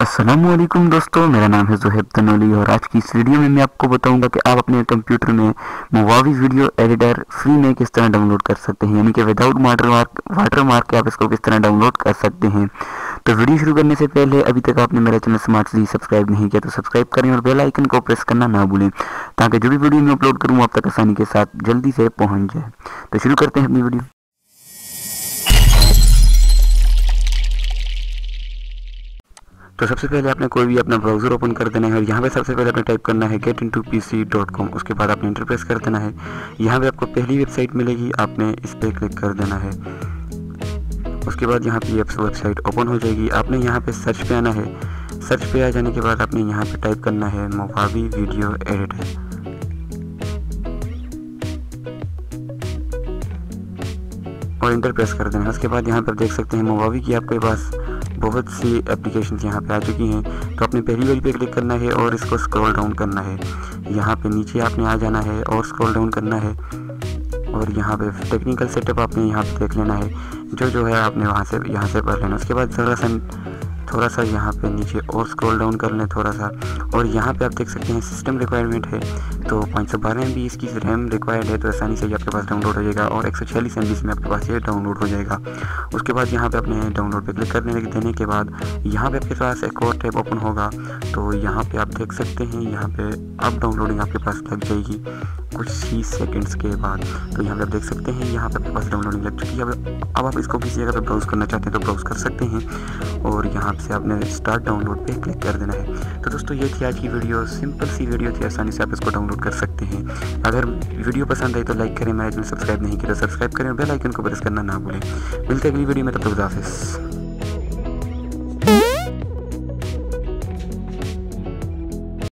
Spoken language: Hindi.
असलम दोस्तों, मेरा नाम है जुहेब तनोली और आज की इस वीडियो में मैं आपको बताऊँगा कि आप अपने कंप्यूटर में मोवावी वीडियो एडिटर फ्री में किस तरह डाउनलोड कर सकते हैं, यानी कि without water mark water mark के आप इसको किस तरह डाउनलोड कर सकते हैं। तो वीडियो शुरू करने से पहले अभी तक आपने मेरा चैनल स्मार्ट सी सब्सक्राइब नहीं किया तो सब्सक्राइब करें और बेल आइकन को प्रेस करना ना भूलें, ताकि जो भी वीडियो मैं अपलोड करूँ, आप तक आसानी के साथ जल्दी से पहुँच जाए। तो शुरू करते हैं अपनी वीडियो तो सबसे पहले आपने कोई भी अपना ब्राउज़र ओपन कर देना है। और यहाँ पे सबसे पहले आपने टाइप करना है get into P C dot com उसके बाद आपने इंटरप्रेस कर देना है। यहाँ पे आपको पहली वेबसाइट मिलेगी, आपने इस पर क्लिक कर देना है। उसके बाद यहाँ पे वेबसाइट ओपन हो जाएगी। आपने यहाँ पे सर्च पे आना है। सर्च पे आ जाने के बाद आपने यहाँ पे टाइप करना है मोबावी वीडियो एडिटर और इंटर प्रेस कर देना है। उसके बाद यहाँ पर देख सकते हैं मोबावी की आपके पास बहुत सी एप्लीकेशन यहाँ पे आ चुकी हैं तो आपने पहली वाली पे क्लिक करना है और इसको स्क्रॉल डाउन करना है। यहाँ पे नीचे आपने आ जाना है और स्क्रॉल डाउन करना है। और यहाँ पे टेक्निकल सेटअप आपने यहाँ पे देख लेना है। जो जो है आपने वहाँ से, यहाँ से पढ़ लेना उसके बाद ज़रा सा थोड़ा सा यहाँ पे नीचे और स्क्रॉल डाउन कर लें थोड़ा सा और यहाँ पे आप देख सकते हैं सिस्टम रिक्वायरमेंट है तो पाँच सौ बारह एम बी इसकी रैम रिक्वायर्ड है तो आसानी से आपके पास डाउनलोड हो जाएगा और एक सौ छियालीस एम बी में आपके पास ये डाउनलोड हो जाएगा। उसके बाद यहाँ पे अपने डाउनलोड पे क्लिक करने देने के बाद यहाँ पे आपके पास एक और टैब ओपन होगा तो यहाँ पे आप देख सकते हैं यहाँ पे अब डाउनलोडिंग आपके पास लग जाएगी कुछ ही सेकंड्स के बाद। तो यहाँ पे आप देख सकते हैं, यहाँ पे आपके पास डाउनलोडिंग लग चुकी है। अब आप इसको किसी जगह पे ब्राउज़ करना चाहते हैं तो ब्राउज़ कर सकते हैं और यहाँ से आपने स्टार्ट डाउनलोड पे क्लिक कर देना है। तो दोस्तों, ये थी आज की वीडियो सिंपल सी वीडियो थी, आसानी से आप इसको डाउनलोड कर सकते हैं। अगर वीडियो पसंद आई तो लाइक करें मैंने सब्सक्राइब नहीं किया तो सब्सक्राइब करें बेल आइकन को प्रेस करना ना भूलें। मिलते अगली वीडियो में, तब तक हाफिज़।